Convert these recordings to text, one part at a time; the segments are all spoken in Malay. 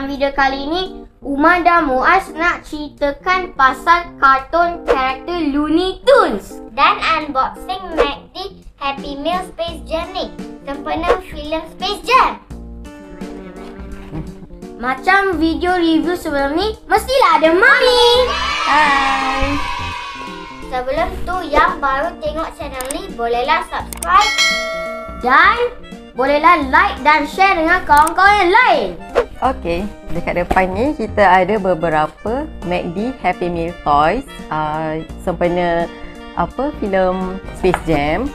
dalam video kali ini Uma dan Muaz nak ceritakan pasal kartun karakter Looney Tunes dan unboxing MACD Happy Meal Space ni sempena filem Space Jam. Macam video review sebelum ni, mestilah ada Mami. Hai. Sebelum tu yang baru tengok channel ni bolehlah subscribe Dan bolehlah like dan share dengan kawan-kawan yang lain. Okey, dekat depan ni kita ada beberapa MACD Happy Meal Toys uh, sempena apa filem Space Jam.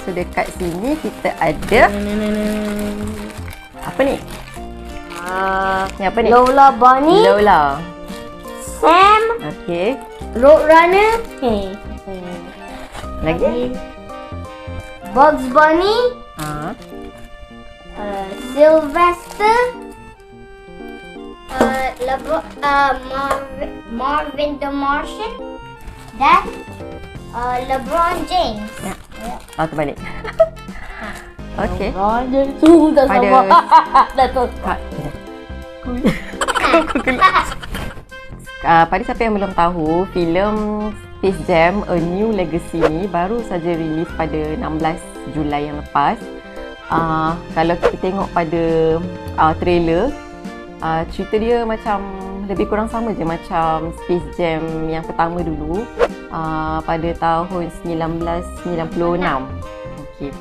So dekat sini kita ada apa ni? Uh, Ni apa ni? Lola Bunny, Lola. Sam, Okey. Roadrunner, hey. Lagi? Bugs Bunny, Ha. uh, Sylvester, uh, Lebro, uh, Marvin, Marvin the Martian dan uh, LeBron James. Ya. Oh, terbalik. Okey. Roger tu dah Pada- sama. dah tu. Ha. Uh, pada siapa yang belum tahu, filem Space Jam A New Legacy ni baru saja rilis pada 16 Julai yang lepas. Uh, kalau kita tengok pada uh, trailer, uh, cerita dia macam lebih kurang sama je macam Space Jam yang pertama dulu uh, pada tahun 1996. Okay.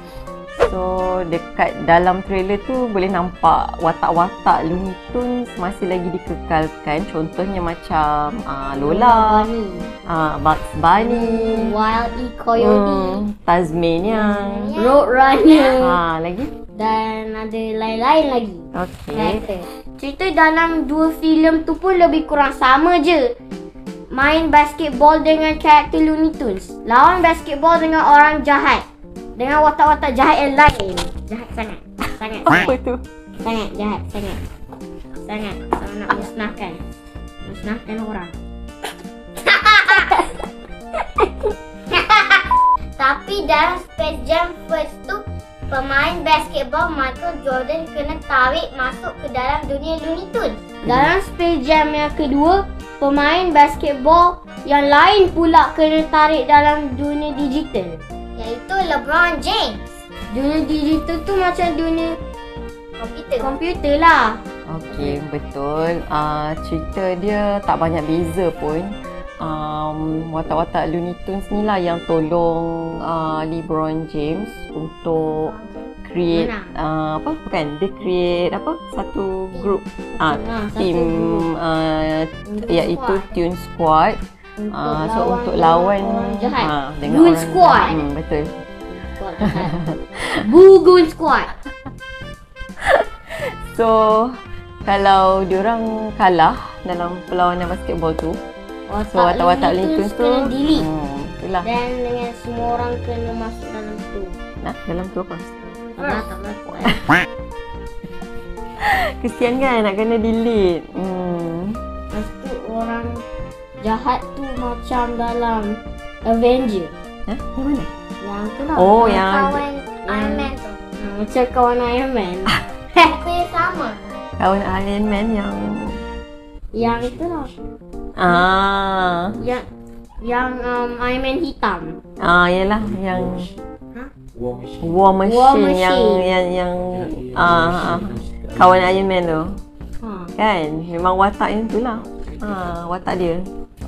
So dekat dalam trailer tu boleh nampak watak-watak Looney Tunes masih lagi dikekalkan. Contohnya macam uh, Lola, Bunny. uh, Bugs Bunny, Wild E. Coyote. hmm, Tasmania. Roadrunner. Ha, lagi? Dan ada lain-lain lagi. Okay. Cerita dalam dua filem tu pun lebih kurang sama je. Main basketball dengan karakter Looney Tunes. Lawan basketball dengan orang jahat. Dengan watak-watak jahat yang lain. Jahat sangat. Sangat. Apa sangat. tu? Sangat jahat. Sangat. Sangat. Sama nak musnahkan. Musnahkan orang. Tapi dalam Space Jam first tu pemain basketball Michael Jordan kena tarik masuk ke dalam dunia Looney Tunes. Dalam Space Jam yang kedua, pemain basketball yang lain pula kena tarik dalam dunia digital. Iaitu LeBron James. Dunia digital tu macam dunia Komputer. komputer lah. Okey, betul. Uh, cerita dia tak banyak beza pun. Um, watak-watak Looney Tunes ni lah yang tolong uh, LeBron James untuk create uh, apa bukan dia create apa satu group ah satu team uh, iaitu squad. Tune Squad Untuk uh, so untuk lawan orang jahat. ah, dengan Goon orang Squad. jahat. Hmm, betul. Squad jahat. Bugun Squad. So kalau diorang kalah dalam perlawanan basketball tu So watak-watak Tunes tu delete. hmm, Itulah Dan dengan semua orang kena masuk dalam tu. Nah, dalam tu apa? Tak. Kesian kan nak kena delete hmm. Tu jahat tu macam dalam Avenger. Ha? Yang mana? Yang tu lah. Oh, Kawan yang Iron Man tu. Ha, macam kawan Iron Man. Muka dia sama. kawan Iron Man yang yang itu lah. Ah, Yang yang um, Iron Man hitam. ah yalah yang Ha? War Machine, War Machine. yang yang yang ah, ah, kawan Iron Man tu. Ha. Kan? Memang watak yang tu lah. Ha, watak dia.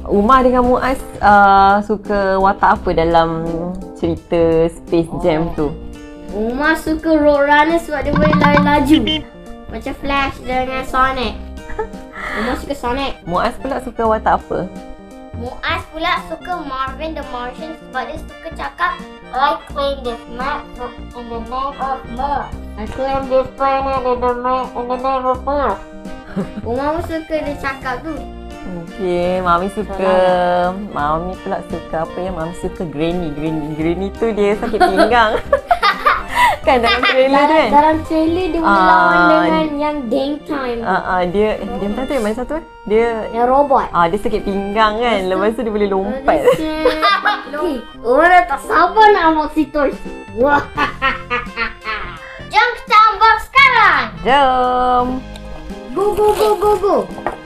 Umar dengan Muaz uh, suka watak apa dalam cerita Space Jam tu? Umar suka Roadrunner sebab dia boleh lari laju. Macam Flash dengan Sonic. Umar suka Sonic. Muaz pula suka watak apa? Muaz pula suka Marvin the Martian sebab dia suka cakap I claim this map in the name of love. I claim this planet in the, ma- in the name of love. Umar pun suka dia cakap tu. Okey, Mami suka Mami pula suka apa ya? Mami suka Granny. Granny, Granny tu dia sakit pinggang. kan dalam trailer tu Dalam, kan? dalam trailer dia boleh Ah, lawan dengan yang Daytime. Ah ah dia eh, dia entah tu yang mana satu eh? Dia yang robot. ah dia sakit pinggang kan. Lepas tu dia boleh lompat. Okay, Umar dah tak sabar nak unboxing toys. Wah. Jom kita unbox sekarang. Jom. Go, go, go, go, go.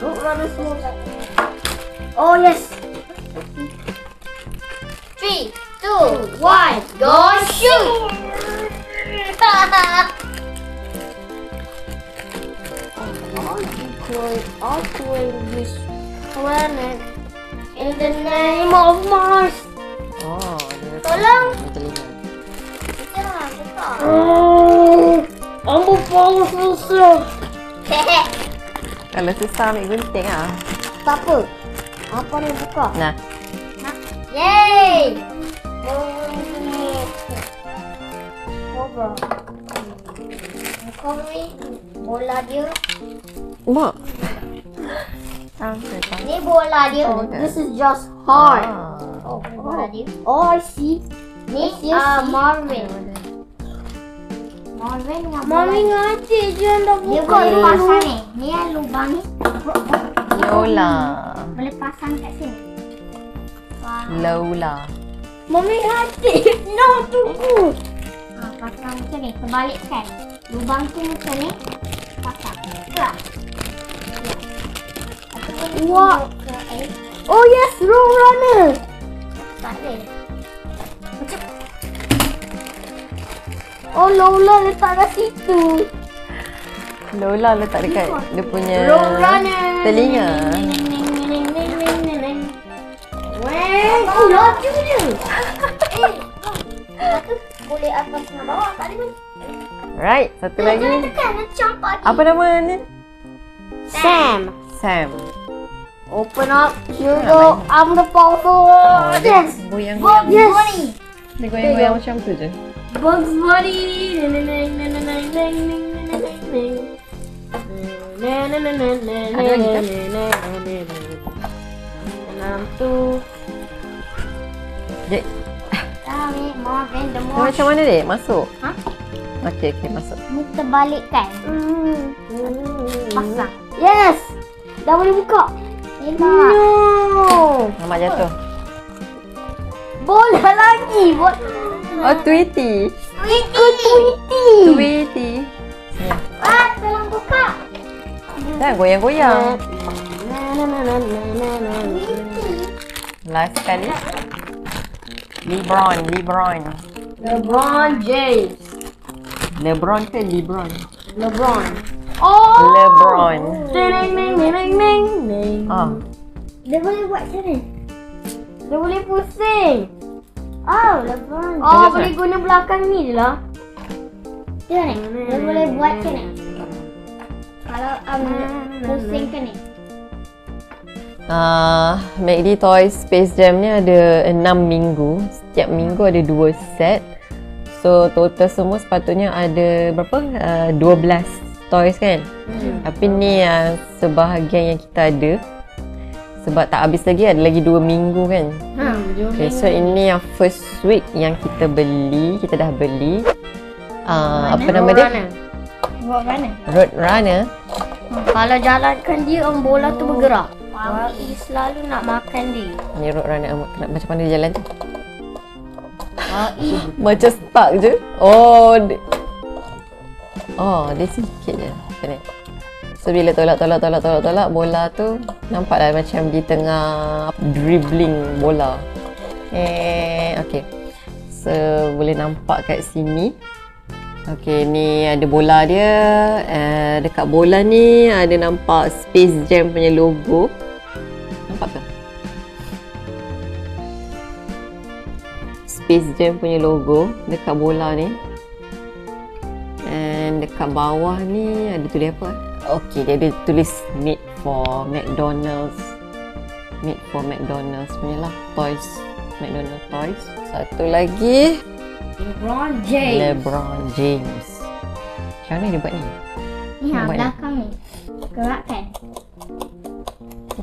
Runner semua. Oh, yes. Three, two, one, go shoot! Awkward, awkward this planet. In the name of Mars. Oh, dia Tolong. Jangan buka. Oh, I'm a powerful self. Kalau susah ambil gunting lah. Tak apa. Apa ni buka? Nah, Yay! Cover. Kau ni bola dia. mak. Sampai tak. Ni bola dia. Oh, this is just hard. Ah. Oh, bola dia. Oh, I see. Ni Yes, ah yes. Marvin. Marvin dengan Mami bola. ngaji je dah Dia buka boleh dulu. pasang ni. Ni yang lubang ni. Boleh pasang kat sini. Wah. Lola. Mami ngaji. No, tunggu. Ha, pasang macam ni. Terbalikkan. Lubang tu macam ni. Pasang. Gerak. Boleh Wah. air. Oh yes, road runner. Tak ada. Oh, Lola letak kat situ. Lola letak dekat dia punya telinga. Weh, oh, laju je. Eh, lepas boleh atas dengan bawah. Tak ada. Right, satu Jangan lagi. tekan. Nak campak. Apa nama ni? Sam. Sam. Open up. Here you go. I'm the powerful. Oh, yes. Goyang-goyang. Yes. Dia goyang-goyang macam tu je. Bugs Bunny. Ada lagi tak? Enam tu. Dek, Ah, ni Marvin the macam mana dek? Masuk? Ha? Okey, okey, masuk. Ni terbalikkan. Pasang. Yes. Dah boleh buka. Tengok. No. Mak jatuh. Bola lagi. Bola. Oh, Tweety. Tweety. Tweety. Sini. Ah, tolong buka. Dah goyang-goyang. Last sekali. Lebron, Lebron. LeBron James. Lebron ke Lebron? LeBron. Oh. Lebron. Neng neng neng neng neng. Ah, Dia boleh buat macam ni. Dia boleh pusing. Oh, LeBron. Oh, Tunjuk boleh guna belakang ni je lah. Dia ni. Dia boleh buat macam ni. Kalau um, pusing ke ni. Uh, MACD Toys Space Jam ni ada 6 minggu. Setiap minggu ada 2 set. So total semua sepatutnya ada berapa? Uh, 12 toys kan? Hmm. Tapi ni uh, sebahagian yang kita ada. Sebab tak habis lagi ada lagi 2 minggu kan? Hmm. Okay, so ini yang first week yang kita beli. Kita dah beli. Uh, apa nama dia? Buat mana? Road Runner. Kalau jalankan dia, om bola tu bergerak. Wai selalu nak makan dia. Road Runner. uh, Kenapa, macam mana dia jalan tu? Wai. Macam stuck je. Oh, dia, oh, dia sikit je. Macam ni. So, bila tolak, tolak, tolak, tolak, tolak, bola tu nampaklah macam di tengah dribbling bola. Eh, okay. So, boleh nampak kat sini. Okay, ni ada bola dia. Uh, dekat bola ni ada nampak Space Jam punya logo. Space Jam punya logo dekat bola ni. And dekat bawah ni ada tulis apa? Okay, dia ada tulis made for McDonald's. Made for McDonald's punya lah. Toys. McDonald's toys. Satu lagi. LeBron James. LeBron James. Macam mana dia buat ni? Ni ha, Buat ni. belakang ni. Gerakkan.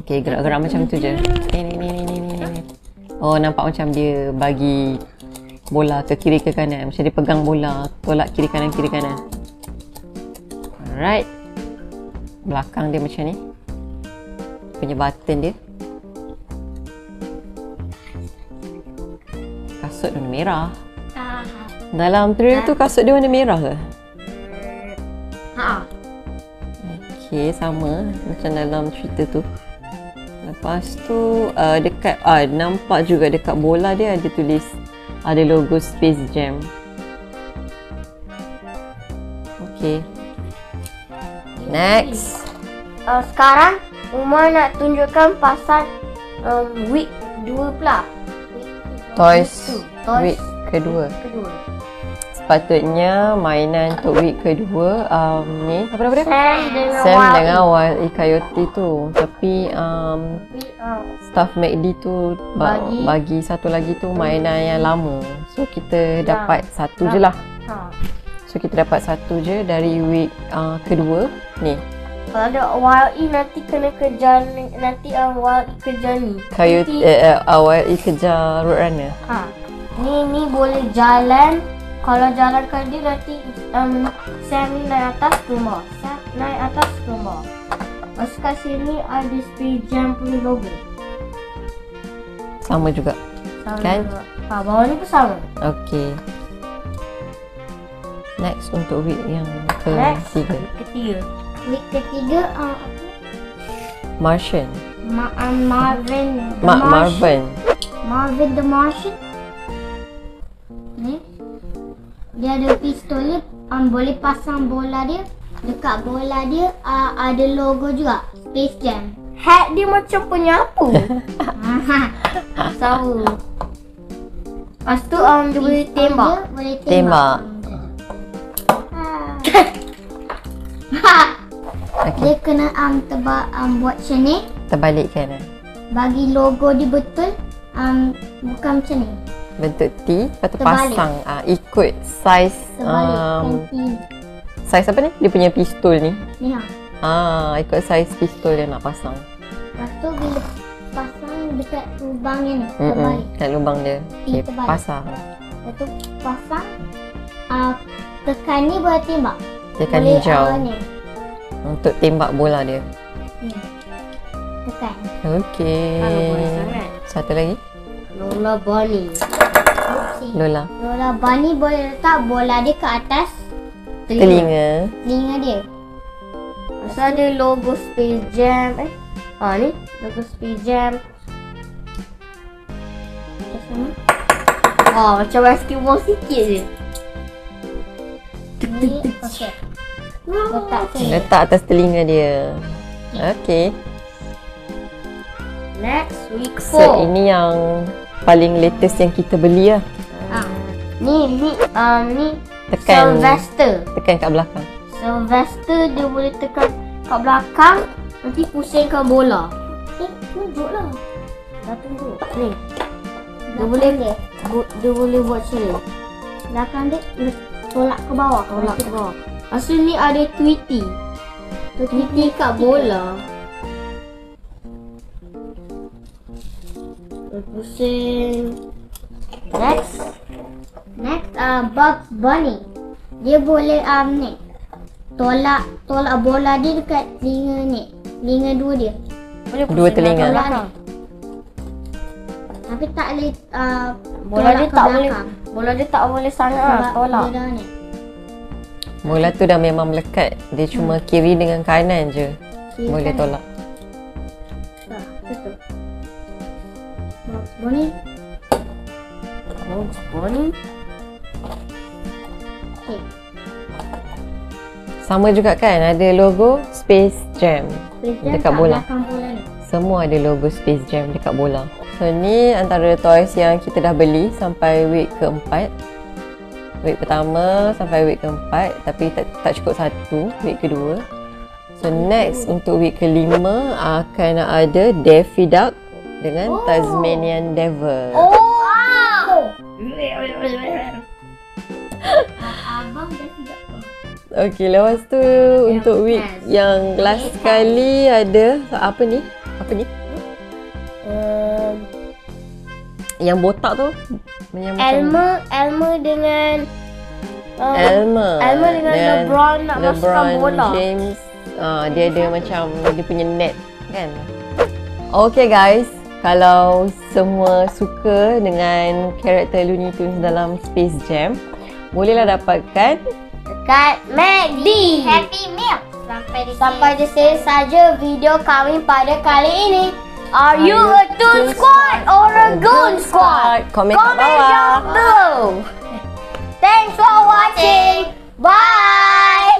Okay, gerak-gerak macam tu je. Ni, ni, ni, ni, ni, ni. Oh, nampak macam dia bagi bola ke kiri ke kanan. Macam dia pegang bola, tolak kiri kanan, kiri kanan. Alright. Belakang dia macam ni. Punya button dia. Kasut warna merah. Ah, Dalam trailer tu kasut dia warna merah ke? Ha. Okey, sama macam dalam cerita tu. Lepas tu uh, dekat ah nampak juga dekat bola dia ada tulis ada logo Space Jam. Okey. Next. Uh, sekarang Umar nak tunjukkan pasal um, week 2 pula. Toys toys week kedua. kedua. Sepatutnya mainan untuk week kedua um, ni apa nama dia? Sam dengan Wild E Coyote tu. Tapi um, uh, staff MACD tu ba- Bagi- bagi satu lagi tu mainan yang lama. So kita dapat satu je lah. ha. So kita dapat satu je dari week uh, kedua ni. Kalau ada Wild E nanti kena kejar nanti um, Wild E kejar ni. Coyote Nanti- eh, uh, Wild E kejar Roadrunner. Ha. Ni ni boleh jalan. Kalau jalankan dia nanti um, Sam ni naik atas ke bawah. Sam naik atas ke bawah. Lepas kat sini ada Space Jam punya logo. Sama juga. Sama Kan? juga. Ha, bawah ni pun sama. Okay. Next untuk week yang Next. ketiga. Ketiga. Week ketiga uh, Martian. Ma- uh, Marvin Ma- Martian. Marvin. Marvin the Martian. Dia ada pistol dia. Um, boleh pasang bola dia. Dekat bola dia uh, ada logo juga. Space Jam. Hat dia macam penyapu. Tahu. Lepas tu um, dia boleh tembak. Dia boleh Tembak. tembak. Ha. Okay. Dia kena um, tebak um, buat macam ni. Terbalikkan eh. Bagi logo dia betul. Um, bukan macam ni. Bentuk T. Lepas tu Terbalik. pasang. Uh, ikut saiz. Um, saiz apa ni? Dia punya pistol ni. ni ha. Ah, ikut saiz pistol yang nak pasang. Lepas tu bila pasang dekat lubang yang ni. Mm-mm. Terbalik. Kat lubang dia. Okay, terbalik. pasang. Lepas tu pasang. Uh, tekan ni boleh tembak. Tekan boleh, hijau. Uh, ni. Untuk tembak bola dia. ni. Tekan. Okey. Satu lagi. Lola Bunny. Lola. Lola Bunny boleh letak bola dia ke atas Telinga. telinga dia. Pasal ada logo Space Jam eh. Ha ni logo Space Jam. Macam sana. Wah macam basketball sikit je. Ni okey. Letak sini. Letak atas telinga dia. Okey. Next week So 4. ini yang paling latest yang kita beli lah. Ni ni um ni Tekan Sylvester. tekan kat belakang. Sylvester dia boleh tekan kat belakang nanti pusingkan bola. Eh, tunjuklah. Dah tunggu. Ni. Dia boleh dia. bu- dia boleh buat macam ni. Belakang dia tolak ke bawah. Tolak ke bawah. Lepas tu ni ada Tweety. Tweety kat bola. Pusing. Next. Next, uh, Bugs Bunny. Dia boleh um, ni. Tolak tolak bola dia dekat telinga ni. Telinga dua dia. Boleh Dua telinga. kat belakang. Tapi tak boleh uh, Bola tolak dia ke tak boleh. Bola dia tak boleh sangat lah, tolak. Dia dah ni. Bola tu dah memang melekat. Dia cuma kiri dengan kanan je. Kiri Boleh kanan. tolak. Ah, betul. Bugs Bunny. Oh, Bunny. Okay. Sama juga kan ada logo Space Jam. Space Jam Dekat kat bola. bola ni. Semua ada logo Space Jam dekat bola. So ni antara toys yang kita dah beli sampai week keempat. Week pertama sampai week keempat tapi tak, tak cukup satu week kedua. So next untuk week kelima akan ada Daffy Duck dengan Oh. Tasmanian Devil. Oh! Abang dah tidak Okey, lepas tu untuk week last. yang last sekali ada apa ni? Apa ni? Um, Yang botak tu? Yang macam- Elmer, Elmer dengan um, Elmer. Elmer dengan LeBron nak masukkan LeBron bola. James. Uh, dia ada macam dia punya net kan. Okay guys, kalau semua suka dengan karakter Looney Tunes dalam Space Jam, bolehlah dapatkan dekat MACD. Happy Meal. Sampai di Sampai di sini saja video kami pada kali ini. Are you a Toon Squad or a Goon Squad? Kat bawah. down below. Thanks for watching. Bye.